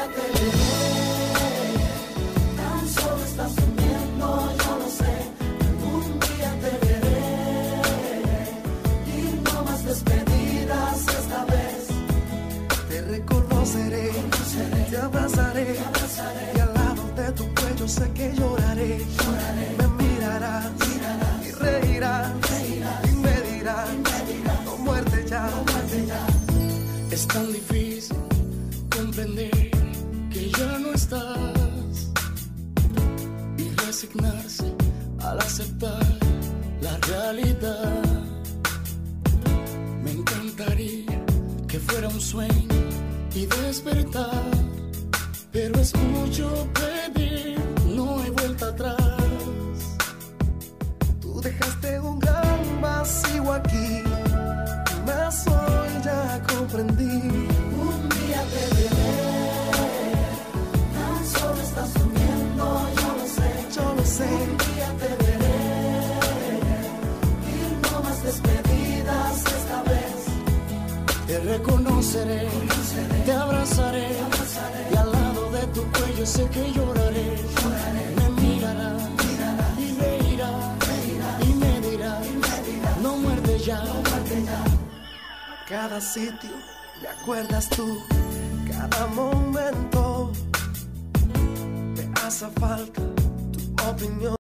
Te veré, tan solo estás sumiendo, yo lo sé. Un día te veré, y no más despedidas esta vez. Te reconoceré, te abrazaré, y al lado de tu cuello sé que lloraré. Me mirará, y reirá, y me dirá, no muerte ya. Es tan difícil comprender ya no estás y resignarse al aceptar la realidad. Me encantaría que fuera un sueño y despertar, pero es mucho pedir, no hay vuelta atrás. Tú dejaste yo lo sé. Yo lo sé, Un día te veré, y no más despedidas esta vez. Te reconoceré, te abrazaré, y al lado de tu cuello sé que lloraré. Me mirará, y reirá, y me dirá, no muerde ya. cada sitio me acuerdas tú, cada momento me hace falta tu opinión.